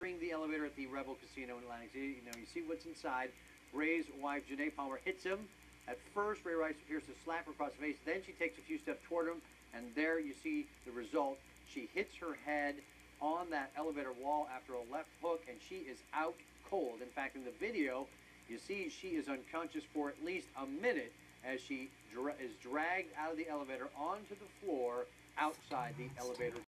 entering the elevator at the Revel Casino in Atlantic City. You know, you see what's inside. Ray's wife, Janay Palmer, hits him. At first, Ray Rice appears to slap her across the face. Then she takes a few steps toward him, and there you see the result. She hits her head on that elevator wall after a left hook, and she is out cold. In fact, in the video, you see she is unconscious for at least a minute as she dra- is dragged out of the elevator onto the floor outside the elevator